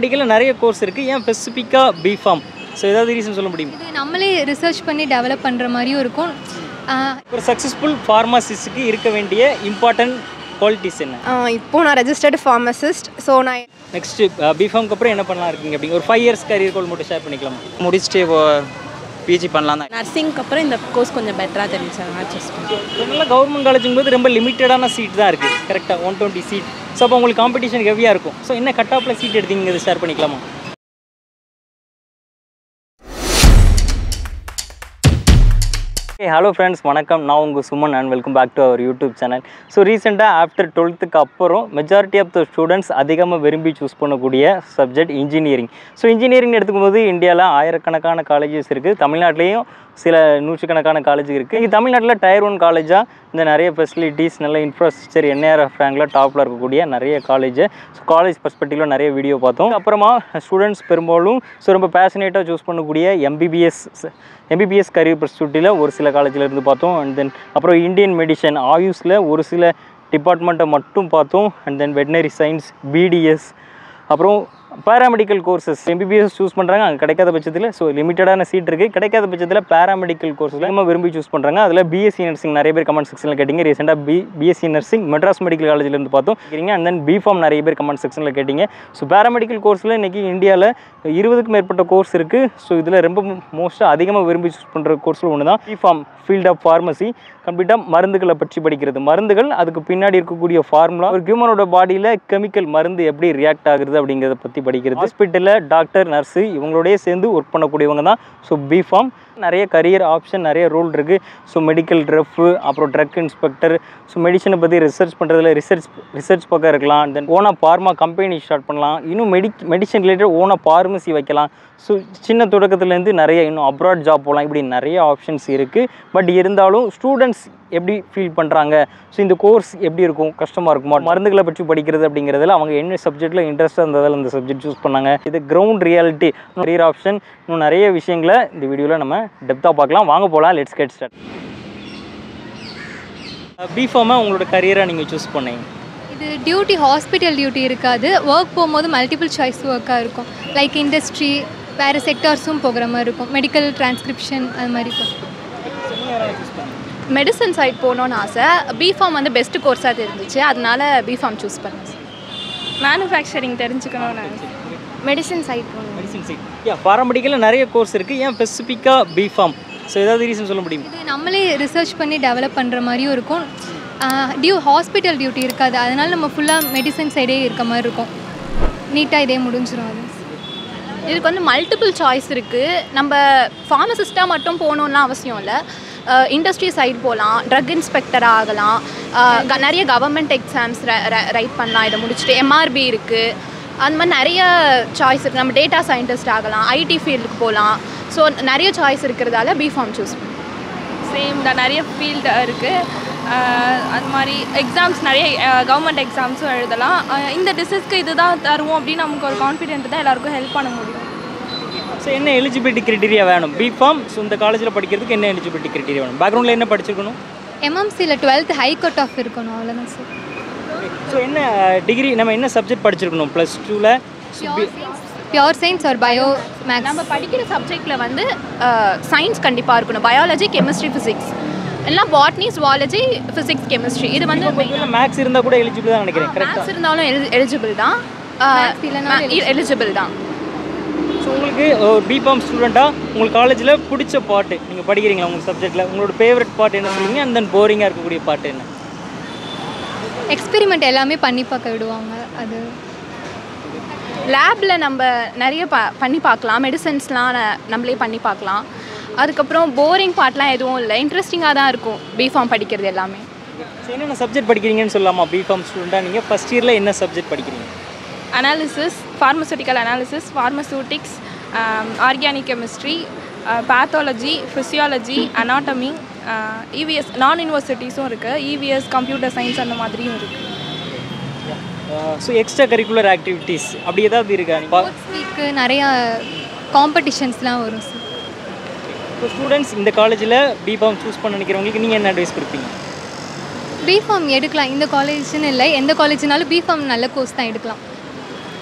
பாராமெடிக்கலில் நிறைய கோர்ஸ் இருக்குது ஏன் ஸ்பெசிஃபிக்காக பிஃபார்ம் ஸோ ஏதாவது ரீசன் சொல்ல முடியுமா? இது நம்மளே ரிசர்ச் பண்ணி டெவலப் பண்ணுற மாதிரியும் இருக்கும். ஒரு சக்ஸஸ்ஃபுல் ஃபார்மசிஸ்ட்டுக்கு இருக்க வேண்டிய இம்பார்ட்டன்ட் குவாலிட்டிஸ் என்ன? இப்போ நான் ரெஜிஸ்டர்டு ஃபார்மசிஸ்ட் ஸோ நான் நெக்ஸ்ட்டு பிஃபார்ம்க்கு அப்புறம் என்ன பண்ணலாம் இருக்கீங்க அப்படிங்க? ஒரு ஃபைவ் இயர்ஸ் கரியர் கோல் மட்டும் ஷேர் பண்ணிக்கலாமா? முடிச்சுட்டு பிஜி பண்ணலாம் தான். நர்சிங்க்கு அப்புறம் இந்த கோர்ஸ் கொஞ்சம் பெட்டராக தெரிஞ்சு அதனால் சூஸ் பண்ணேன் நல்ல கவர்மெண்ட் காலேஜுங்கும் போது ரொம்ப லிமிட்டடான சீட் தான் இருக்குது கரெக்டாக ஒன் டுவெண்ட்டி சீட் ஸோ அப்போ உங்களுக்கு காம்படிஷன் ஹெவியாக இருக்கும். ஸோ என்ன கட் ஆஃபில் சீட் எடுத்தீங்க ஷேர் பண்ணிக்கலாமா? ஹலோ ஃப்ரெண்ட்ஸ் வணக்கம். நான் உங்கள் Suman and welcome back to our YouTube channel so ரீசெண்டாக ஆஃப்டர் டுவெல்த்துக்கு அப்புறம் மெஜாரிட்டி ஆஃப் த ஸ்டூடெண்ட்ஸ் அதிகமாக விரும்பி சூஸ் பண்ணக்கூடிய சப்ஜெக்ட் இன்ஜினியரிங் ஸோ இன்ஜினியரிங் எடுத்துக்கும்போது இந்தியாவில் ஆயிரக்கணக்கான காலேஜஸ் இருக்குது தமிழ்நாட்டிலையும் சில நூற்றுக்கணக்கான காலேஜ் இருக்குது இங்கே தமிழ்நாட்டில் டயர் ஒன் காலேஜாக இந்த நிறைய ஃபெசிலிட்டிஸ் நல்ல இன்ஃப்ராஸ்ட்ரக்சர் என்ஆர் ஃப்ராங்கில் டாப்பில் இருக்கக்கூடிய நிறைய காலேஜ் ஸோ காலேஜ் பர்ஸ்பெக்டிவில் நிறைய வீடியோ பார்த்தோம். அப்புறமா ஸ்டூடெண்ட்ஸ் பெரும்பாலும் ஸோ ரொம்ப பேஷனேட்டாக சூஸ் பண்ணக்கூடிய எம்பிபிஎஸ் எம்பிபிஎஸ் கரியர் பர்ஸ்டியூட்டில் ஒரு சில காலேஜில் இருந்து பார்த்தோம். அண்ட் தென் அப்புறம் இந்தியன் மெடிசன் ஆயுஸில் ஒரு சில டிபார்ட்மெண்ட்டை மட்டும் பார்த்தோம். And then veterinary science BDS அப்புறம் பேராமெடிக்கல் கோர்சஸ் எம்பிபிஎஸ் சூஸ் பண்ணுறாங்க அங்கே கிடைக்காத பட்சத்தில். ஸோ லிமிட்டடான சீட் இருக்குது கிடைக்காத பட்சத்தில் பேராமெடிக்கல் கோர்ஸில் நம்ம விரும்பி சூஸ் பண்ணுறாங்க அதில் பிஎஸ்சி நர்சிங் நிறைய பேர் கமெண்ட் செக்ஷனில் கேட்டிங்க. ரீசெண்டாக B BSc nursing Madras medical காலேஜ்லேருந்து பார்த்தோம். கேட்டிங்க. அண்ட் தென் பிஃபார்ம் நிறைய பேர் கமெண்ட் செக்ஷனில் கேட்டிங்க. ஸோ பேராமெடிக்கல் கோர்ஸில் இன்றைக்கி இந்தியாவில் இருபதுக்கும் மேற்பட்ட கோர்ஸ் இருக்குது ஸோ இதில் ரொம்ப மோஸ்ட்டாக அதிகமாக விரும்பி சூஸ் பண்ணுற கோர்ஸில் ஒன்று தான் பிஃபார்ம் ஃபீல்ட் ஆஃப் ஃபார்மசி கம்ப்ளீட்டாக மருந்துகளை பற்றி படிக்கிறது. மருந்துகள் அதுக்கு பின்னாடி இருக்கக்கூடிய ஃபார்முலா ஒரு ஹியூமனோட பாடியில் கெமிக்கல் மருந்து எப்படி ரியாக்ட் ஆகுது அப்படிங்கிறத பற்றி படிக்கிறது. ஹாஸ்பிட்டலில் டாக்டர் நர்ஸு இவங்களோடய சேர்ந்து ஒர்க் பண்ணக்கூடியவங்க தான் ஸோ பிஃபார்ம் நிறைய கரியர் ஆப்ஷன் நிறைய ரூல் இருக்குது ஸோ மெடிக்கல் ரெஃப் அப்புறம் ட்ரக் இன்ஸ்பெக்டர் ஸோ மெடிசனை பற்றி ரிசர்ச் பண்ணுறதுல ரிசர்ச் ரிசர்ச் பக்கம் இருக்கலாம். தென் ஓனாக பார்மா கம்பெனி ஸ்டார்ட் பண்ணலாம். இன்னும் மெடி மெடிசன் ரிலேட்டட் ஓனாக ஃபார்மசி வைக்கலாம். ஸோ சின்ன தொடக்கத்துலேருந்து நிறைய இன்னும் அப்ராட் ஜாப் போகலாம். இப்படி நிறைய ஆப்ஷன்ஸ் இருக்குது பட் இருந்தாலும் ஸ்டூடெண்ட்ஸ் எப்படி ஃபீல் பண்ணுறாங்க ஸோ இந்த கோர்ஸ் எப்படி இருக்கும்? கஷ்டமாக இருக்குமா? மருந்துகளை பற்றி படிக்கிறது அப்படிங்கிறதுல அவங்க என்ன சப்ஜெக்ட்டில் இன்ட்ரெஸ்ட்டாக இருந்ததால் இந்த சப்ஜெக்ட் சூஸ் பண்ணாங்க. இது கிரவுண்ட் ரியாலிட்டி கரியர் ஆப்ஷன் இன்னும் நிறைய விஷயங்களை இந்த வீடியோவில் நம்ம டெப்த்தாக பார்க்கலாம். வாங்க போகலாம் லெட்ஸ் கெட் ஸ்டார்ட் பிஃபார்மாக உங்களோட கரியரை நீங்கள் சூஸ் பண்ணீங்க? இது டியூட்டி ஹாஸ்பிட்டல் டியூட்டி இருக்காது. ஒர்க் போகும்போது மல்டிபிள் சாய்ஸ் ஒர்க்காக இருக்கும். லைக் இண்டஸ்ட்ரி வேறு செக்டார்ஸும் போகிற மாதிரி இருக்கும். மெடிக்கல் டிரான்ஸ்கிரிப்ஷன் அது மாதிரி இருக்கும் மெடிசன் சைட் போகணுன்னு ஆசை. பிஃபார்ம் வந்து பெஸ்ட் கோர்ஸாக தெரிஞ்சிச்சு. அதனால பிஃபார்ம் சூஸ் பண்ணேன். மேனுஃபேக்சரிங் தெரிஞ்சுக்கணும்னு மெடிசன் சைட் போகணும். மெடிசன் சைட் யா பாராமெடிக்கலில் நிறைய கோர்ஸ் இருக்குது ஏன் ஸ்பெசிஃபிக்காக பிஃபார்ம் ஸோ ஏதாவது ரீசன் சொல்ல முடியுமா? இது நம்மளே ரிசர்ச் பண்ணி டெவலப் பண்ணுற மாதிரியும் இருக்கும். டியூ ஹாஸ்பிட்டல் டியூட்டி இருக்காது. அதனால நம்ம ஃபுல்லாக மெடிசன் சைடே இருக்க மாதிரி இருக்கும். நீட்டாக இதே முடிஞ்சிடும் அது. இதுக்கு வந்து மல்டிபிள் சாய்ஸ் இருக்குது நம்ம ஃபார்மசிஸ்ட்டாக மட்டும் போகணுன்னா அவசியம் இல்லை. இண்டஸ்ட்ரி சைடு போகலாம் ட்ரக் இன்ஸ்பெக்டர் ஆகலாம். நிறைய கவர்மெண்ட் எக்ஸாம்ஸ் ரைட் பண்ணலாம். இதை முடிச்சுட்டு எம்ஆர்பி இருக்குது அந்த மாதிரி நிறைய சாய்ஸ் இருக்குது நம்ம டேட்டா சயின்டிஸ்ட் ஆகலாம் ஐடி ஃபீல்டுக்கு போகலாம். ஸோ நிறைய சாய்ஸ் இருக்கிறதால பிஃபார்ம் சூஸ் சேம் தான். நிறைய ஃபீல்டு இருக்குது அது மாதிரி எக்ஸாம்ஸ் நிறைய கவர்மெண்ட் எக்ஸாம்ஸும் எழுதலாம். இந்த டிசஸ்க்கு இதுதான் தருவோம் அப்படின்னு நமக்கு ஒரு கான்ஃபிடென்ட் தான் எல்லாருக்கும் ஹெல்ப் பண்ண முடியும். ஸோ என்ன எலிஜிபிலிட்டி கிரைட்டீரியா வேணும்? பிஃபார்ம் ஸோ இந்த காலேஜில் படிக்கிறதுக்கு என்ன எலிஜிபிலிட்டி கிரைட்டீரியா வேணும்? பேக்ரவுண்டில் என்ன படிச்சிருக்கணும்? எம்எம்சியில் டுவெல்த் ஹை கட் ஆஃப் இருக்கணும். அவ்வளோதான் சார் ஸோ என்ன டிகிரி நம்ம என்ன சப்ஜெக்ட் படிச்சிருக்கணும்? ப்ளஸ் டூவில் pure science or bio maths நம்ம படிக்கிற சப்ஜெக்டில் வந்து சயின்ஸ் கண்டிப்பாக இருக்கணும். பயாலஜி கெமிஸ்ட்ரி ஃபிசிக்ஸ் எல்லாம் பாட்னி ஜுவாலஜி ஃபிசிக்ஸ் கெமிஸ்ட்ரி இது வந்து மேக்ஸ் இருந்தால் கூட எலிஜிபிள் தான் நினைக்கிறேன் மேக்ஸ் இருந்தாலும் எலிஜிபிள் தான். எலிஜிபிள் தான். ஸோ உங்களுக்கு ஒரு பிஃபார்ம் ஸ்டூடெண்ட்டாக உங்களுக்கு காலேஜில் பிடிச்ச பாட்டு நீங்கள் படிக்கிறீங்களா உங்கள் சப்ஜெக்ட்டில் உங்களோட ஃபேவரட் பாட்டு என்ன சொல்லுவீங்க? அண்ட் தென் போரிங்காக இருக்கக்கூடிய பாட்டு என்ன? எக்ஸ்பெரிமெண்ட் எல்லாமே பண்ணி பார்க்க விடுவாங்க அது. லேபில் நம்ம நிறைய ப பண்ணி பார்க்கலாம். மெடிசன்ஸ்லாம் நம்மளே பண்ணி பார்க்கலாம். அதுக்கப்புறம் போரிங் பார்ட்லாம் எதுவும் இல்லை. இன்ட்ரெஸ்டிங்காக தான் இருக்கும். பிஃபார்ம் படிக்கிறது எல்லாமே. ஸோ என்னென்ன சப்ஜெக்ட் படிக்கிறீங்கன்னு சொல்லலாமா? பிஃபார்ம் ஸ்டூடெண்ட்டாக நீங்கள் ஃபஸ்ட் இயரில் என்ன சப்ஜெக்ட் படிக்கிறீங்க? Analysis pharmaceutical analysis pharmaceutics organic chemistry pathology physiology anatomy EVS நான் யூனிவர்சிட்டிஸும் இருக்குது இவிஎஸ் கம்ப்யூட்டர் சயின்ஸ் அந்த மாதிரியும் இருக்குது ஸோ எக்ஸ்ட்ரா கரிக்குலர் ஆக்டிவிட்டீஸ் அப்படி ஏதாவது இருக்கா? வீக்கு நிறையா காம்படிஷன்ஸ்லாம் வரும் சார் இப்போ ஸ்டூடெண்ட்ஸ் இந்த காலேஜில் பிஃபார்ம் சூஸ் பண்ண நினைக்கிறவங்களுக்கு நீங்கள் என்ன அட்வைஸ் கொடுப்பீங்க? பிஃபார்ம் எடுக்கலாம். இந்த காலேஜ்னு இல்லை. எந்த காலேஜ்னாலும் பிஃபார்ம் நல்ல கோர்ஸ் தான் எடுக்கலாம்.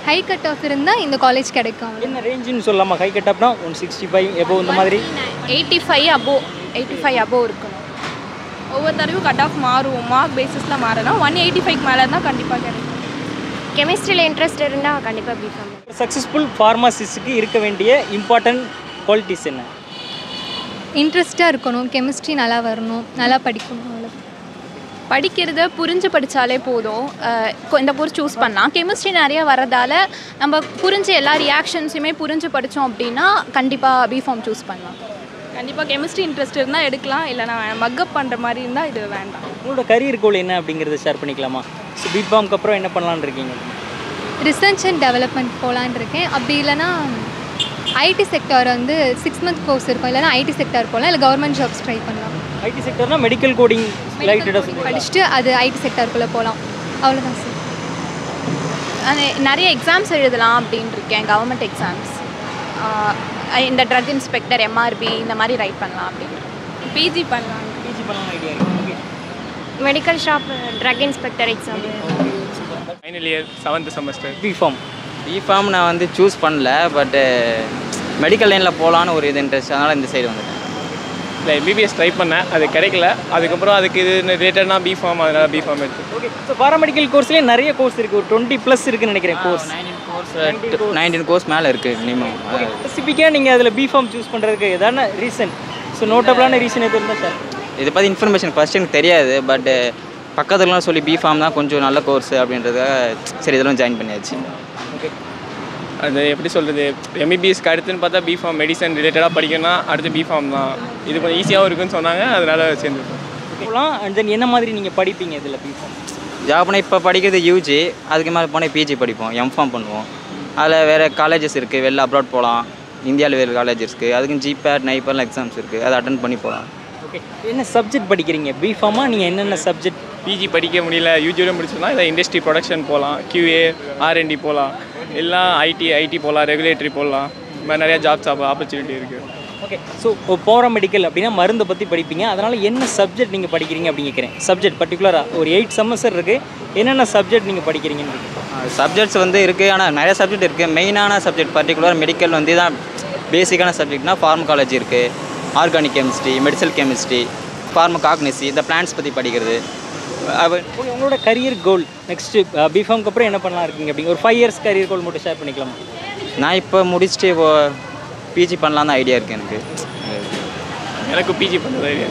ஹை கட் ஆஃப் இருந்தால் இந்த காலேஜ் கிடைக்கும். என்ன ரேஞ்சுன்னு சொல்லலாமா? ஹை கட்டப்னா ஒன் சிக்ஸ்டி ஃபைவ் எபோ இந்த மாதிரி. Eighty five above eighty five above இருக்கணும். ஒவ்வொரு தடவையும் கட் ஆஃப் மாறும் மார்க் பேசிஸில் மாறலாம் ஒன் எயிட்டி ஃபைவ் மேலே தான் கண்டிப்பாக கிடைக்கும். கெமிஸ்ட்ரியில் இன்ட்ரெஸ்ட் இருந்தால் கண்டிப்பாக பிஃபார்ம் சக்ஸஸ்ஃபுல் ஃபார்மசிஸ்ட்டுக்கு இருக்க வேண்டிய இம்பார்ட்டன்ட் குவாலிட்டிஸ் என்ன? இன்ட்ரெஸ்ட்டாக இருக்கணும். கெமிஸ்ட்ரி நல்லா வரணும். நல்லா படிக்கணும் அவ்வளோ படிக்கிறத புரிஞ்சு படித்தாலே போதும். இந்த கோர்ஸ் சூஸ் பண்ணலாம். கெமிஸ்ட்ரி நிறைய வரதால நம்ம புரிஞ்சு எல்லா ரியாக்ஷன்ஸுமே புரிஞ்சு படித்தோம் அப்படின்னா கண்டிப்பாக பிஃபார்ம் சூஸ் பண்ணலாம். கண்டிப்பாக கெமிஸ்ட்ரி இன்ட்ரெஸ்ட் இருந்தால் எடுக்கலாம் இல்லைனா மக்கப் பண்ணுற மாதிரி இருந்தால் இது வேண்டாம். உங்களோட கரியர் கோல் என்ன அப்படிங்கிறத ஷேர் பண்ணிக்கலாமா? ஸோ பிகாம்க்கு அப்புறம் என்ன பண்ணலான்னு இருக்கீங்க? ரிசர்ச் அண்ட் டெவலப்மெண்ட் போகலான்னு இருக்கேன். அப்படி இல்லைன்னா ஐடி செக்டார் வந்து சிக்ஸ் மந்த் கோர்ஸ் இருக்கும். இல்லைன்னா ஐடி செக்டார் போகலாம் இல்லை கவர்மெண்ட் ஜாப்ஸ் ட்ரை பண்ணலாம். ஐடி செக்டர்னா மெடிக்கல் கோடிங் படிச்சுட்டு அது ஐடி செக்டாருக்குள்ளே போகலாம் அவ்வளோதான் சார் அது நிறைய எக்ஸாம்ஸ் எழுதலாம் அப்படின்னு இருக்கேன். கவர்மெண்ட் எக்ஸாம்ஸ் இந்த ட்ரக் இன்ஸ்பெக்டர் எம்ஆர்பி இந்த மாதிரி ரைட் பண்ணலாம் அப்படின்னு பிஜி பண்ணலாம். பிஜி பண்ணலாம் ஐடியா இருக்கு. Okay medical shop drug inspector exam final year seventh semester B Pharm B Pharm நான் வந்து சூஸ் பண்ணல பட்டு மெடிக்கல் லைனில் போகலான்னு ஒரு இது இன்ட்ரெஸ்ட் அதனால் இந்த சைடு வந்துட்டேன். இல்லை எம்பிபிஎஸ் ட்ரை பண்ணேன் அது கிடைக்கல. அதுக்கப்புறம் அதுக்கு இது ரிலேட்டட்னா பிஃபார்ம் அதனால் பிஃபார்ம் எடுத்து ஓகே ஸோ பாராமெடிக்கல் கோர்ஸ்லேயே நிறைய கோர்ஸ் இருக்குது ஒரு டுவெண்ட்டி ப்ளஸ் இருக்குன்னு நினைக்கிறேன் கோர்ஸ் கோர்ஸ் நைன்டீன் கோர்ஸ் மேலே இருக்குது மினிமம் ஸ்பெசிஃபிக்காக நீங்கள் அதில் பிஃபார்ம் சூஸ் பண்ணுறதுக்கு எதான ரீசன் ஸோ நோட்டபிளான ரீசன் எது இருந்தால் சார் இதை பற்றி இன்ஃபர்மேஷன் ஃபஸ்ட் எனக்கு தெரியாது பட்டு பக்கத்துலலாம் சொல்லி பிஃபார்ம் தான் கொஞ்சம் நல்ல கோர்ஸ் அப்படின்றதுக்காக சரி இதெல்லாம் ஜாயின் பண்ணியாச்சு. ஓகே அது எப்படி சொல்கிறது எம்பிபிஎஸ்க்கு அடுத்துன்னு பார்த்தா பிஃபார்ம் மெடிசன் ரிலேட்டடாக படிக்கணும்னா அடுத்து பிஃபார்ம் தான். இது கொஞ்சம் ஈஸியாகவும் இருக்குன்னு சொன்னாங்க அதனால் சேர்ந்துருக்கோம். அண்ட் தென் என்ன மாதிரி நீங்கள் படிப்பீங்க இதில் பிஃபார்ம் ஜாப்னா இப்போ படிக்கிறது யூஜி அதுக்கு மேலே போனால் பிஜி படிப்போம் எம்ஃபார்ம் பண்ணுவோம். அதில் வேறு காலேஜஸ் இருக்குது வெளில அப்ராட் போகலாம் இந்தியாவில் வேறு காலேஜஸ் இருக்குது அதுக்கு ஜிபேட் நைப்பர்லாம் எக்ஸாம்ஸ் இருக்குது அதை அட்டன் பண்ணி போகலாம் ஓகே என்ன சப்ஜெக்ட் படிக்கிறீங்க? பிஃபார்மா நீங்கள் என்னென்ன சப்ஜெக்ட் பிஜி படிக்க முடியல யூஜியோட முடிச்சோம்னா இதை இண்டஸ்ட்ரி ப்ரொடக்ஷன் போகலாம் QA ஆர்என்டி போகலாம் எல்லாம் ஐடி ஐடி போகலாம் ரெகுலேட்டரி போகலாம் இந்த மாதிரி நிறையா ஜாப்ஸ் ஆப்பர்ச்சுனிட்டி இருக்குது ஓகே ஸோ போகிற மெடிக்கல் அப்படின்னா மருந்தை பற்றி படிப்பீங்க. அதனால் என்ன சப்ஜெக்ட் நீங்கள் படிக்கிறீங்க அப்படின்னு கேட்குறேன் சப்ஜெக்ட் பர்டிகுலராக ஒரு எயிட் செமஸ்டர் இருக்குது என்னென்ன சப்ஜெக்ட் நீங்கள் படிக்கிறீங்கன்னு. சப்ஜெக்ட்ஸ் வந்து இருக்குது ஆனால் நிறைய சப்ஜெக்ட் இருக்குது மெயினான சப்ஜெக்ட் பர்டிகுலர் மெடிக்கல் வந்து தான் பேசிக்கான சப்ஜெக்ட்னா ஃபார்மகாலஜி இருக்குது organic chemistry medicinal chemistry pharmacognosy இந்த பிளான்ஸ் பற்றி படிக்கிறது. உங்களோட கரியர் கோல் நெக்ஸ்ட்டு பிஃபார்ம்க்கு அப்புறம் என்ன பண்ணலாம் இருக்கீங்க அப்படிங்க? ஒரு ஃபைவ் இயர்ஸ் கரியர் கோல் மட்டும் ஷேர் பண்ணிக்கலாமா? நான் இப்போ முடிச்சுட்டு பிஜி பண்ணலான்னு ஐடியா இருக்குது எனக்கு. எனக்கு பிஜி பண்ணுறது ஐடியா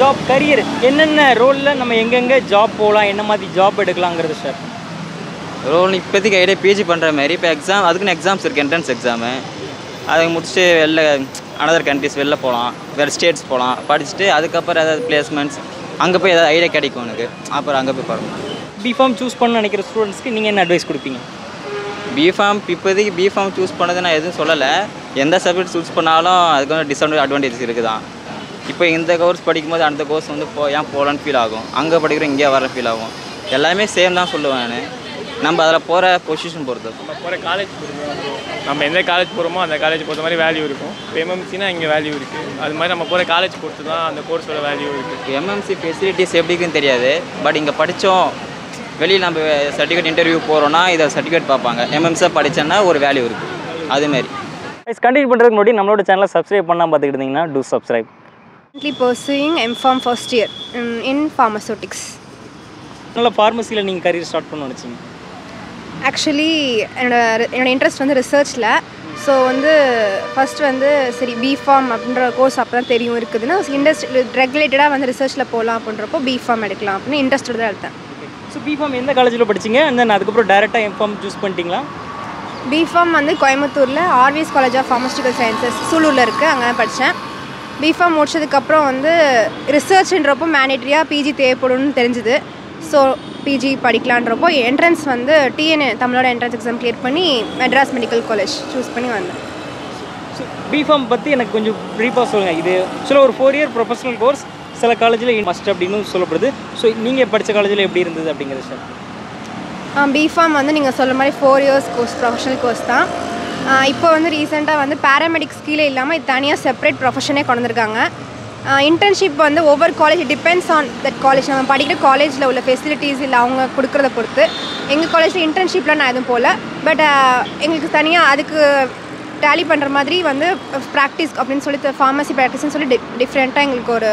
ஜாப் கரியர் என்னென்ன ரோலில் நம்ம எங்கெங்கே ஜாப் போகலாம் என்ன மாதிரி ஜாப் எடுக்கலாங்கிறது ஷேர் ரோல் இப்போதைக்கு ஐடியா பிஜி பண்ணுற மாதிரி. இப்போ எக்ஸாம் அதுக்குன்னு எக்ஸாம்ஸ் இருக்குது என்ட்ரன்ஸ் எக்ஸாமு அதை முடிச்சுட்டு வெளில அனதர் கண்ட்ரிஸ் வெளில போகலாம் வேறு ஸ்டேட்ஸ் போகலாம் படிச்சுட்டு அதுக்கப்புறம் ஏதாவது பிளேஸ்மெண்ட்ஸ் அங்கே போய் ஏதாவது ஐடியா கிடைக்கும் எனக்கு. அப்புறம் அங்கே போய் பார்க்கணும் பிஃபார்ம் சூஸ் பண்ண நினைக்கிற ஸ்டூடெண்ட்ஸ்க்கு நீங்கள் என்ன அட்வைஸ் கொடுப்பீங்க? பிஃபார்ம் இப்போதைக்கு பிஃபார்ம் சூஸ் பண்ணது நான் எதுவும் சொல்லலை. எந்த சப்ஜெக்ட் சூஸ் பண்ணாலும் அதுக்கு வந்து டிஸ்அட்வான்டேஜ் அட்வான்டேஜ் இருக்குது தான் இப்போ இந்த கோர்ஸ் படிக்கும்போது அந்த கோர்ஸ் வந்து போ ஏன் போகலான்னு ஃபீல் ஆகும். அங்கே படிக்கிறோம் இங்கே வர ஃபீல் ஆகும். எல்லாமே சேம் தான் சொல்லுவேன் நான். நம்ம அதில் போகிற பொசிஷன் பொறுத்து. நம்ம போகிற காலேஜ் பொறுத்து நம்ம எந்த காலேஜ் போகிறோமோ அந்த காலேஜ் பொறுத்த மாதிரி வேல்யூ இருக்கும். இப்போ எம்எம்சினா இங்கே வேல்யூ இருக்குது அது மாதிரி நம்ம போகிற காலேஜ் பொறுத்து தான் அந்த கோர்ஸோட வேல்யூ இருக்குது எம்எம்சி ஃபெசிலிட்டிஸ் எப்படி இருக்குன்னு தெரியாது. பட் இங்கே படித்தோம் வெளியில் நம்ம சர்டிஃபிகேட் இன்டர்வியூ போகிறோன்னா இதை சர்டிஃபிகேட் பார்ப்பாங்க. எம்எம்சியாக படித்தோன்னா ஒரு வேல்யூ இருக்குது அதுமாரி கண்டினியூ பண்ணுறதுக்கு முன்னாடி நம்மளோட சேனலை சப்ஸ்கிரைப் பண்ணால் பார்த்துக்கிட்டு இருந்தீங்கன்னா do subscribe currently pursuing MPharm first year in, in pharmaceutics. நல்ல ஃபார்மசியில் நீங்கள் கரியர் ஸ்டார்ட் பண்ண நினச்சிங்க. ஆக்சுவலி என்னோட என்னோட இன்ட்ரெஸ்ட் வந்து ரிசர்ச்சில் ஸோ வந்து ஃபர்ஸ்ட் வந்து சரி பிஃபார்ம் அப்படின்ற கோர்ஸ் அப்போ தான் தெரியும் இருக்குதுன்னா. இண்டஸ்ட்ரி ரெகுலேட்டடாக வந்து ரிசர்ச்சில் போகலாம் அப்படின்றப்போ பிஃபார்ம் எடுக்கலாம் அப்படின்னு இன்ட்ரெஸ்ட் தான் எடுத்தேன். ஸோ பிஃபார்ம் எந்த காலேஜில் படிச்சீங்க? And then அதுக்கப்புறம் டேரெக்டாக எம்ஃபார்ம் சூஸ் பண்ணிட்டீங்களா? பிஃபார்ம் வந்து கோயம்புத்தூரில் RVS college of pharmaceutical sciences சூலூரில் இருக்குது அங்கே தான் படித்தேன் பிஃபார்ம் முடிச்சதுக்கப்புறம் வந்து ரிசர்ச்ன்றப்போ மேனேட்ரியாக பிஜி தேவைப்படும்னு தெரிஞ்சுது. ஸோ பிஜி படிக்கலான்றப்போ என்ட்ரன்ஸ் வந்து டிஎன் தமிழோட என்ட்ரன்ஸ் எக்ஸாம் கிளியர் பண்ணி மெட்ராஸ் மெடிக்கல் காலேஜ் சூஸ் பண்ணி வந்தேன். ஸோ பிஃபார்ம் பற்றி எனக்கு கொஞ்சம் ப்ரீஃபாக சொல்லுங்கள் இது ஆக்சுவலாக ஒரு ஃபோர் இயர் ப்ரொஃபஷனல் கோர்ஸ் சில காலேஜில் மஸ்ட் அப்படின்னு சொல்லப்படுது. ஸோ நீங்கள் படித்த காலேஜில் எப்படி இருந்தது அப்படிங்கிறது சார் பிஃபார்ம் வந்து நீங்கள் சொல்ல மாதிரி four years course professional course தான். இப்போ வந்து ரீசெண்டாக வந்து பேராமெடிக்ஸ் கீழே இல்லாமல் இது தனியாக செப்பரேட் ப்ரொஃபஷனே கொண்டு வந்திருக்காங்க. இன்டர்ன்ஷிப் வந்து ஒவ்வொரு college depends on that college நம்ம படிக்கிற காலேஜில் உள்ள ஃபெசிலிட்டிஸ் இல்லை அவங்க கொடுக்குறத பொறுத்து. எங்கள் காலேஜில் இன்டர்ன்ஷிப்லாம் நான் எதுவும் போகல பட் எங்களுக்கு தனியாக அதுக்கு டேலி பண்ணுற மாதிரி வந்து ப்ராக்டிஸ் அப்படின்னு சொல்லி ஃபார்மசி ப்ராக்டிஸ்னு சொல்லி டி டிஃப்ரெண்ட்டாக எங்களுக்கு ஒரு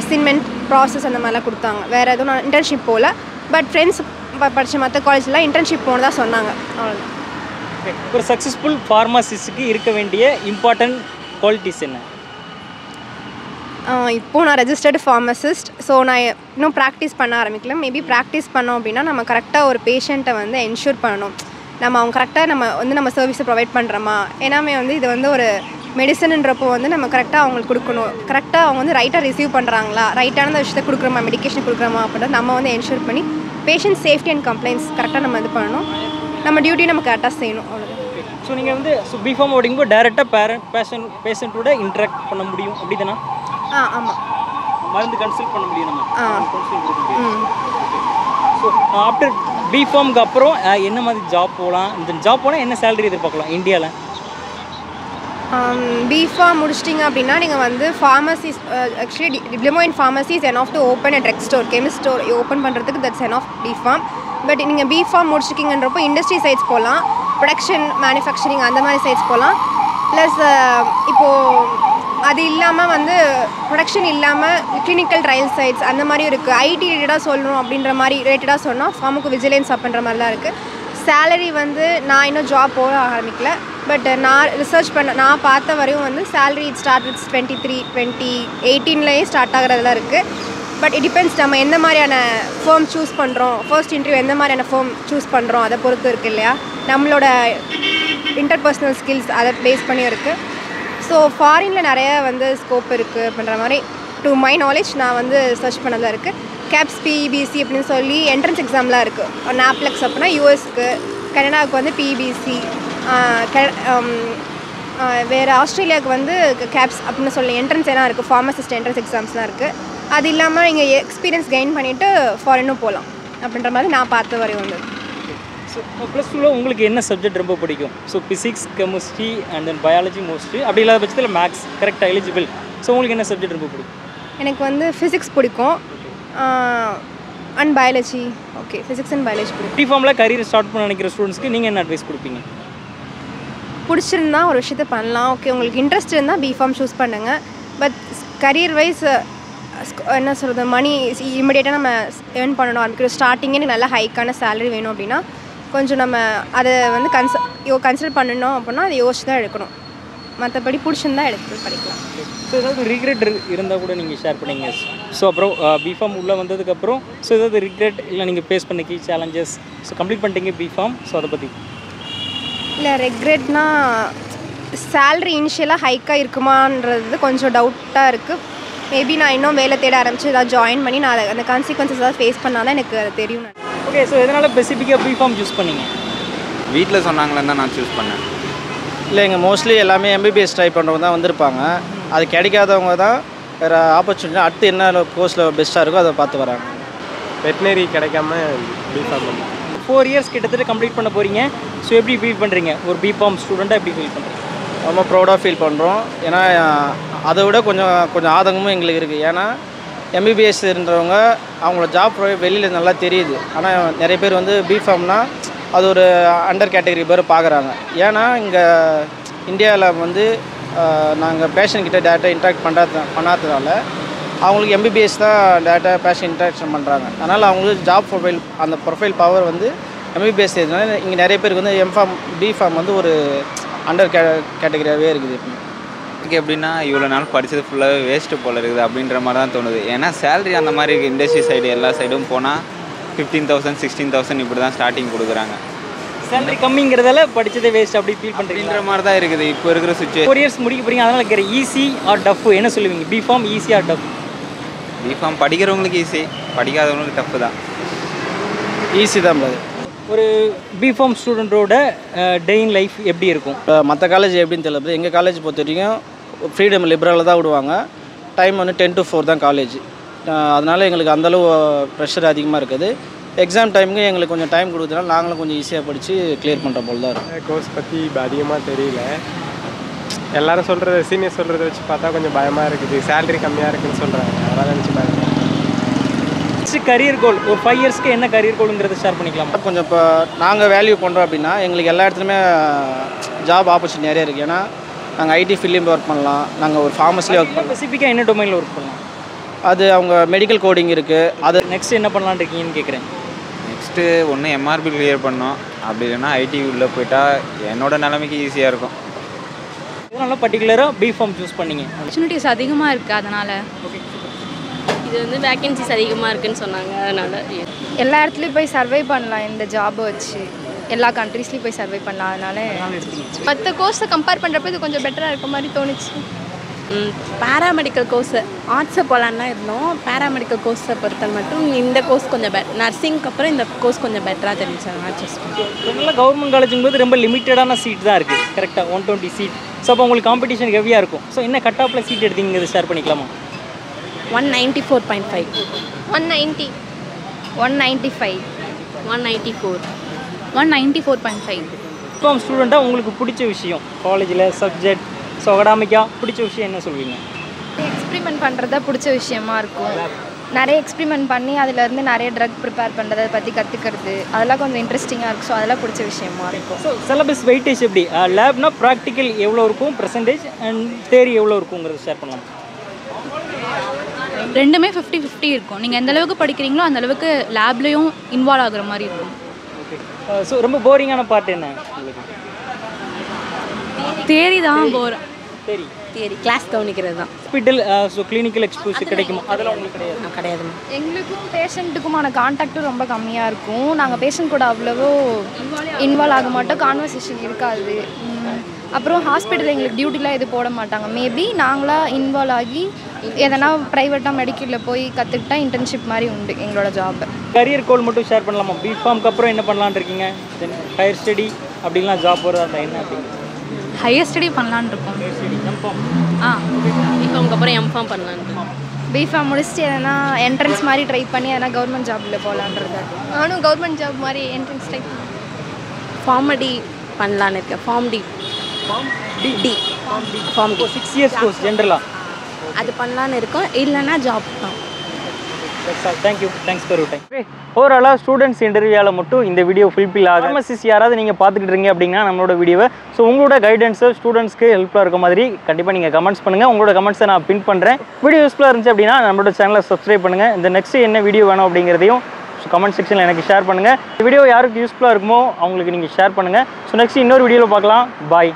அசைன்மெண்ட் ப்ராசஸ் அந்த மாதிரிலாம் கொடுத்தாங்க. வேறு எதுவும் நான் இன்டர்ன்ஷிப் போகல. பட் ஃப்ரெண்ட்ஸ் படித்த மற்ற காலேஜ்லாம் இன்டர்ன்ஷிப் போனதா சொன்னாங்க. அவ்வளோதான் ஒரு சக்ஸஸ்ஃபுல் ஃபார்மசிஸ்ட்டுக்கு இருக்க வேண்டிய இம்பார்ட்டன்ட் குவாலிட்டிஸ் என்ன? இப்போது நான் ரெஜிஸ்டர்டு ஃபார்மசிஸ்ட் ஸோ நான் இன்னும் ப்ராக்டிஸ் பண்ண ஆரம்பிக்கல. மேபி ப்ராக்டிஸ் பண்ணோம் அப்படின்னா நம்ம கரெக்டாக ஒரு பேஷண்ட்டை வந்து என்ஷூர் பண்ணணும். நம்ம அவங்க கரெக்டாக நம்ம வந்து நம்ம சர்வீஸை ப்ரொவைட் பண்ணுறோமா ஏன்னாமே வந்து இது வந்து ஒரு மெடிசன்ன்றப்போ வந்து நம்ம கரெக்டாக அவங்களுக்கு கொடுக்கணும். கரெக்டாக அவங்க வந்து ரைட்டாக ரிசீவ் பண்ணுறாங்களா ரைட்டான விஷயத்தை கொடுக்குறோமா? மெடிக்கேஷன் கொடுக்குறோமா? அப்படின்றது நம்ம வந்து என்ஷூர் பண்ணி பேஷண்ட் சேஃப்டி அண்ட் கம்ப்ளைண்ட்ஸ் கரெக்டாக நம்ம இது பண்ணணும். நம்ம டியூட்டி நம்ம கரெக்டாக செய்யணும். அவ்வளோதான் ஸோ நீங்கள் வந்து ஸோ பிஃபார்ம் ஓடிங்கும்போது டேரெக்டாக பேரண்ட் பேஷண்ட் பேஷண்ட்டோட இன்ட்ராக்ட் பண்ண முடியும். அப்படி தானே ஆ ஆமாம் மருந்து கன்சல்ட் பண்ண முடியும் நம்ம. ஆ. ஸோ ஆஃப்டர் பிஃபார்முக்கு அப்புறம் என்ன மாதிரி ஜாப் போகலாம் இந்த ஜாப் போனால் என்ன சேலரி எதிர்பார்க்கலாம்? இந்தியாவில் Um, பிஃபார்ம் முடிச்சிட்டிங்க அப்படின்னா நீங்கள் வந்து pharmacist actually diploma in pharmacy enough to open a drug store chemist store open பண்ணுறதுக்கு that's enough B Pharm but நீங்கள் பிஃபார்ம் முடிச்சிருக்கீங்கன்றப்போ இண்டஸ்ட்ரி சைட்ஸ் போகலாம் ப்ரொடக்ஷன் மேனுஃபேக்சரிங் அந்த மாதிரி சைட்ஸ் போகலாம் ப்ளஸ் uh, இப்போது அது இல்லாமல் வந்து ப்ரொடக்ஷன் இல்லாமல் கிளினிக்கல் ட்ரையல் சைட்ஸ் அந்த மாதிரி இருக்குது ஐடி ரிலேட்டடாக சொல்லணும் அப்படின்ற மாதிரி ரிலேட்டடாக சொன்னால் ஃபார்முக்கு விஜிலன்ஸ் அப்படின்ற மாதிரிலாம் இருக்குது சேலரி வந்து நான் இன்னும் ஜாப் போக ஆரம்பிக்கல. பட் uh, நான் ரிசர்ச் பண்ண நான் பார்த்த வரையும் வந்து salary start with twenty three twenty எயிட்டீன்லேயே start ஆகிறதுலாம் இருக்குது பட் இட் டிபெண்ட்ஸ் நம்ம எந்த மாதிரியான ஃபேம் சூஸ் பண்ணுறோம் ஃபர்ஸ்ட் இன்டர்வியூ எந்த மாதிரியான ஃபேம் சூஸ் பண்ணுறோம் அதை பொறுத்து இருக்குது இல்லையா? நம்மளோட இன்டர்பர்சனல் ஸ்கில்ஸ் அதை பேஸ் பண்ணி இருக்குது ஸோ ஃபாரினில் நிறைய வந்து ஸ்கோப் இருக்குது அப்படின்ற மாதிரி டு மை நாலேஜ் நான் வந்து சர்ச் பண்ணதாக இருக்குது கேப்ஸ் பிஇபிசி அப்படின்னு சொல்லி என்ட்ரன்ஸ் எக்ஸாம்லாம் இருக்குது நாப்ளெக்ஸ் அப்படின்னா யூஎஸ்க்கு கனடாவுக்கு வந்து பிஇபிசி வேறு ஆஸ்திரேலியாவுக்கு வந்து கேப்ஸ் அப்படின்னு சொல்லி என்ட்ரன்ஸ் எல்லாம் இருக்குது ஃபார்மசிஸ்ட் என்ட்ரன்ஸ் எக்ஸாம்ஸ்லாம் இருக்குது அது இல்லாமல் நீங்கள் எக்ஸ்பீரியன்ஸ் கெயின் பண்ணிவிட்டு ஃபாரினும் போகலாம் அப்படின்ற மாதிரி நான் பார்த்த வரையும் வந்து ஸோ ப்ளஸ் டூவில் உங்களுக்கு என்ன சப்ஜெக்ட் ரொம்ப பிடிக்கும்? So physics chemistry and then biology mostly அப்படி இல்லாத பட்சத்தில் மேக்ஸ் கரெக்டாக எலிஜிபிள் ஸோ உங்களுக்கு என்ன சப்ஜெக்ட் ரொம்ப பிடிக்கும்? எனக்கு வந்து ஃபிசிக்ஸ் பிடிக்கும். And biology okay physics and biology பிடிக்கும். பிஃபார்மில் கரியர் ஸ்டார்ட் பண்ண நினைக்கிற ஸ்டூடெண்ட்ஸ்க்கு நீங்கள் என்ன அட்வைஸ் கொடுப்பீங்க? பிடிச்சிருந்தா ஒரு விஷயத்த பண்ணலாம். ஓகே உங்களுக்கு இன்ட்ரெஸ்ட் இருந்தால் பிஃபார்ம் சூஸ் பண்ணுங்கள் பட் கரியர் வைஸ் என்ன சொல்கிறது மணி இமிடியேட்டாக நம்ம ஏர்ன் பண்ணணும். ஆரம்பிக்கிறோம் ஸ்டார்டிங்கே எனக்கு நல்ல ஹைக்கான சேலரி வேணும் அப்படின்னா கொஞ்சம் நம்ம அதை வந்து கன்ச யோ கன்சிடர் பண்ணணும் அப்படின்னா அதை யோசிச்சு தான் எடுக்கணும். மற்றபடி பிடிச்சிருந்தா எடுத்து படிக்கலாம். ஸோ ஏதாவது ரிக்ரெட் இருந்தால் கூட நீங்கள் ஷேர் பண்ணிங்க. ஸோ அப்புறம் பிஃபார்ம் உள்ளே வந்ததுக்கப்புறம் ஸோ ஏதாவது ரிக்ரெட் இல்லை நீங்கள் ஃபேஸ் பண்ணிக்கி சேலஞ்சஸ் ஸோ கம்ப்ளீட் பண்ணிட்டீங்க பிஃபார்ம் ஸோ அதை பற்றி இல்லை ரெக்ரெட்னா சேல்ரி இனிஷியலாக ஹைக்காக இருக்குமான்றது கொஞ்சம் டவுட்டாக இருக்குது மேபி நான் இன்னும் வேலை தேட ஆரம்பிச்சு ஏதாவது ஜாயின் பண்ணி நான் அந்த கான்சிக்வன்சஸ் ஏதாவது ஃபேஸ் பண்ணால் தான் எனக்கு அது தெரியும். ஓகே ஸோ எதனால் ஸ்பெசிஃபிக்காக பிஃபார்ம் சூஸ் பண்ணீங்க? வீட்டில் சொன்னாங்களேன்னு தான் நான் சூஸ் பண்ணேன். இல்லை இங்கே மோஸ்ட்லி எல்லாமே எம்பிபிஎஸ் ட்ரை பண்ணுறவங்க தான் வந்திருப்பாங்க. அது கிடைக்காதவங்க தான் வேறு ஆப்பர்ச்சுனிட்டி அடுத்து என்ன கோர்ஸில் பெஸ்ட்டாக இருக்கோ அதை பார்த்து வராங்க. வெட்டினரி கிடைக்காம பிஃபார்ம் பண்ணேன் ஃபோர் இயர்ஸ் கிட்டத்தட்ட கம்ப்ளீட் பண்ண போகிறீங்க ஸோ எப்படி ஃபீல் பண்ணுறீங்க ஒரு பிஃபார்ம் ஸ்டூடெண்ட்டாக எப்படி ஃபீல் பண்ணுறீங்க ரொம்ப ப்ரௌடாக ஃபீல் பண்ணுறோம் ஏன்னா அதை விட கொஞ்சம் கொஞ்சம் ஆதங்கமும் எங்களுக்கு இருக்குது ஏன்னா எம்பிபிஎஸ்ன்றவங்க அவங்களோட ஜாப் வெளியில் நல்லா தெரியுது. ஆனால் நிறைய பேர் வந்து பிஃபார்ம்னா அது ஒரு அண்டர் கேட்டகரி பேர் பார்க்குறாங்க ஏன்னா இங்கே இந்தியாவில் வந்து நாங்கள் பேஷன் கிட்டே டேரெக்டாக இன்ட்ராக்ட் பண்ணுறது பண்ணாததுனால அவங்களுக்கு எம்பிபிஎஸ் தான் டேரெக்டாக பேஷண்ட் இன்ட்ராக்ஷன் பண்ணுறாங்க அதனால் அவங்களுக்கு ஜாப் ப்ரொஃபைல் அந்த ப்ரொஃபைல் பவர் வந்து எம்பிபிஎஸ் இதனால இங்கே நிறைய பேருக்கு வந்து எம்ஃபார்ம் பிஃபார்ம் வந்து ஒரு அண்டர் கே கேட்டகரியாகவே இருக்குது இப்போ. எனக்கு எப்படின்னா இவ்வளோ நாள் படித்தது ஃபுல்லாகவே வேஸ்ட்டு போல இருக்குது அப்படின்ற மாதிரி தான் தோணுது. ஏன்னா சேலரி அந்த மாதிரி இண்டஸ்ட்ரி சைடு எல்லா சைடும் போனால் ஃபிஃப்டீன் தௌசண்ட் சிக்ஸ்டீன் தௌசண்ட் இப்படி தான் ஸ்டார்டிங் கொடுக்குறாங்க. சேலரி கம்மிங்கிறதால படித்ததே வேஸ்ட் அப்படி ஃபீல் அப்படின்ற பண்ணுறீங்க மாதிரி தான் இருக்குது. இப்போ இருக்கிற சுச்சுவேஷன் ஃபோர் இயர்ஸ் முடிக்க போகிறீங்க அதனால் இருக்கிற ஈஸி ஆர் டஃப் என்ன சொல்லுவீங்க? B Pharm easy or tough B Pharm படிக்கிறவங்களுக்கு ஈஸி படிக்காதவங்களுக்கு டஃப் தான். ஈஸி தான். ஒரு பிஃபார்ம் ஸ்டூடெண்ட்டோட டே இன் லைஃப் எப்படி இருக்கும்? இப்போ மற்ற காலேஜ் எப்படின்னு தெரியல எங்கள் காலேஜ் பொறுத்த வரைக்கும் ஃப்ரீடம் லிபரலாக தான் விடுவாங்க. டைம் வந்து டென் டு ஃபோர் தான் காலேஜ் அதனால் எங்களுக்கு அந்தளவு ப்ரெஷர் அதிகமாக இருக்குது. எக்ஸாம் டைமுக்கு எங்களுக்கு கொஞ்சம் டைம் கொடுத்தனால நாங்களும் கொஞ்சம் ஈஸியாக படித்து கிளியர் பண்ணுற போல் தான் இருக்கும் கோர்ஸ் பற்றி இப்போ அதிகமாக தெரியல. எல்லாரும் சொல்கிறத சீனியர் சொல்கிறத வச்சு பார்த்தா கொஞ்சம் பயமாக இருக்குது. சேலரி கம்மியாக இருக்குன்னு சொல்கிறாங்க அதெல்லாம் நினச்சி பயமாக நெக்ஸ்ட் கரியர் கோல் ஒரு ஃபைவ் இயர்ஸ்க்கு என்ன கரியர் கோலுங்கிறத ஷேர் பண்ணிக்கலாமா. கொஞ்சம் இப்போ நாங்கள் வேல்யூ பண்ணுறோம் அப்படின்னா எங்களுக்கு எல்லா இடத்துலையுமே ஜாப் ஆப்பர்ச்சுனிட்டி நிறைய இருக்குது ஏன்னா நாங்கள் ஐடி ஃபீல்ட்லேயும் ஒர்க் பண்ணலாம். நாங்கள் ஒரு ஃபார்மஸ்லேயே ஒர்க் பண்ணலாம் ஸ்பெசிஃபிக்காக என்ன டொமைனில் ஒர்க் பண்ணலாம்? அது அவங்க மெடிக்கல் கோடிங் இருக்குது அது நெக்ஸ்ட் என்ன பண்ணலான்னு இருக்கீங்கன்னு கேட்குறேன் நெக்ஸ்ட்டு ஒன்று எம்ஆர்பி கிளியர் பண்ணோம். அப்படி இல்லைன்னா ஐடி உள்ளே போயிட்டா என்னோட நிலைமைக்கு ஈஸியாக இருக்கும். இதனால பர்டிகுலராக பி ஃபார்ம் சூஸ் பண்ணீங்க? ஆப்பர்ச்சுனிட்டிஸ் அதிகமாக இருக்குது அதனால். இது வந்து வேகன்சிஸ் அதிகமாக இருக்குன்னு சொன்னாங்க அதனால். எல்லா இடத்துலையும் போய் சர்வை பண்ணலாம் இந்த ஜாபை வச்சு. எல்லா கண்ட்ரீஸ்லையும் போய் சர்வை பண்ணலாம் அதனால. மற்ற கோர்ஸை கம்பேர் பண்ணுறப்ப இது கொஞ்சம் பெட்டராக இருக்க மாதிரி தோணுச்சு. பேராமெடிக்கல் கோர்ஸு ஆர்ட்ஸை போகலான்னு தான் இருந்தோம். பேராமெடிக்கல் கோர்ஸை பொறுத்த மட்டும் இந்த கோர்ஸ் கொஞ்சம் பெட் நர்சிங்க்கு அப்புறம் இந்த கோர்ஸ் கொஞ்சம் பெட்டராக தெரிஞ்சு அதனால் சூஸ் பண்ணேன் நல்ல கவர்மெண்ட் காலேஜுங்கும் போது ரொம்ப லிமிட்டடான சீட் தான் இருக்குது கரெக்டாக ஒன் டுவெண்ட்டி சீட் ஸோ அப்போ உங்களுக்கு காம்படிஷன் ஹெவியாக இருக்கும். ஸோ என்ன கட் ஆஃபில் சீட் எடுத்தீங்கிறது ஷேர் பண்ணிக்கலாமா? One ninety four point five one ninety one ninety five one ninety four one ninety four point five B Com ஸ்டூடெண்ட்டாக உங்களுக்கு பிடிச்ச விஷயம் காலேஜில் சப்ஜெக்ட் ஸோ அகடாமிக்காக பிடிச்ச விஷயம் என்ன சொல்வீங்க? எக்ஸ்பிரிமெண்ட் பண்ணுறதா பிடிச்ச விஷயமா இருக்கும். நிறைய எக்ஸ்பிரிமெண்ட் பண்ணி அதுலேருந்து நிறைய ட்ரக் ப்ரிப்பேர் பண்ணுறதை பற்றி கற்றுக்கிறது அதெல்லாம் கொஞ்சம் இன்ட்ரெஸ்டிங்காக இருக்கும். ஸோ அதெல்லாம் பிடிச்ச விஷயமா இருக்கும். ஸோ சிலபஸ் வெயிட்டேஜ் எப்படி? லேப்னா ப்ராக்டிக்கல் எவ்வளோ இருக்கும்? பர்சன்டேஜ் அண்ட் தேரி எவ்வளோ இருக்குங்கிறத ஷேர் பண்ணலாம்? ரெண்டுமே ஃபிஃப்டி ஃபிஃப்டி இருக்கும். நீங்கள் எந்த அளவுக்கு படிக்கிறீங்களோ அந்த அளவுக்கு லேப்லேயும் இன்வால்வ் ஆகுற மாதிரி இருக்கும். ஓகே ஸோ ரொம்ப போரிங்கான பார்ட் என்ன தேரி தான் போகிறோம் சரி தேரி கிளாஸ் கவனிக்கிறது தான் ஹாஸ்பிட்டல் ஸோ கிளினிக்கல் எக்ஸ்போஷர் கிடைக்குமா? அதெல்லாம் உங்களுக்கு கிடையாது. கிடையாது எங்களுக்கும் பேஷண்ட்டுக்குமான கான்டாக்டும் ரொம்ப கம்மியாக இருக்கும். நாங்கள் பேஷண்ட் கூட அவ்வளவோ இன்வால்வ் ஆக மாட்டோம். கான்வர்சேஷன் இருக்காது. அப்புறம் ஹாஸ்பிட்டல் எங்களுக்கு டியூட்டிலாம் எதுவும் போட மாட்டாங்க. மேபி நாங்களாக இன்வால்வ் ஆகி எதனா ப்ரைவேட்டாக மெடிக்கலில் போய் கற்றுக்கிட்டா இன்டர்ன்ஷிப் மாதிரி உண்டு எங்களோட ஜாப் கரியர் கோல் மட்டும் ஷேர் பண்ணலாமா? பிஃபார்ம்க்கு அப்புறம் என்ன பண்ணலான்னு இருக்கீங்க? தென் ஹையர் ஸ்டடி அப்படிலாம் ஜாப் வருதா? என்ன அப்படி? ஹையர் ஸ்டடி பண்ணலான்னு இருக்கோம். ஆ. இப்போ அப்புறம் எம்ஃபார்ம் பண்ணலான்ட்டு பிஃபார்ம் முடிச்சுட்டு எதனா என்ட்ரன்ஸ் மாதிரி ட்ரை பண்ணி எதனா கவர்மெண்ட் ஜாபில் போகலான்றது நானும் கவர்மெண்ட் ஜாப் மாதிரி என்ட்ரன்ஸ் டைப் ஃபார்மடி பண்ணலான்னு இருக்கேன். Pharm D D D Pharm D six years course ஜென்ரலாக அது பண்ணலான்னு இருக்கோம். இல்லைன்னா ஜாப் தான். Thank you thanks for you time ஓவராலாக ஸ்டூடெண்ட்ஸ் இன்டர்வியூவில் மட்டும் இந்த வீடியோ ஃபுல்ஃபில் ஆகும் ஃபார்மசிஸ் யாராவது நீங்கள் பார்த்துக்கிட்டு இருக்கீங்க அப்படின்னா நம்மளோட வீடியோவை ஸோ உங்களோட கைடன்ஸை ஸ்டூடெண்ட்ஸ்க்கு ஹெல்ப்ஃபுல்லாக இருக்க மாதிரி கண்டிப்பாக நீங்கள் கமெண்ட்ஸ் பண்ணுங்கள் உங்களோட கமெண்ட்ஸை நான் பின் பண்ணுறேன் வீடியோ யூஸ்ஃபுல்லாக இருந்துச்சு அப்படின்னா நம்மளோட சேனலை சப்ஸ்கிரைப் பண்ணுங்கள் இந்த நெக்ஸ்ட் என்ன வீடியோ வேணும் அப்படிங்கிறதையும் கமெண்ட் செக்ஷனில் எனக்கு ஷேர் பண்ணுங்கள் இந்த வீடியோ யாருக்கு யூஸ்ஃபுல்லாக இருக்குமோ அவங்களுக்கு நீங்கள் ஷேர் பண்ணுங்கள் ஸோ நெக்ஸ்ட் இன்னொரு வீடியோவில் பார்க்கலாம். பாய்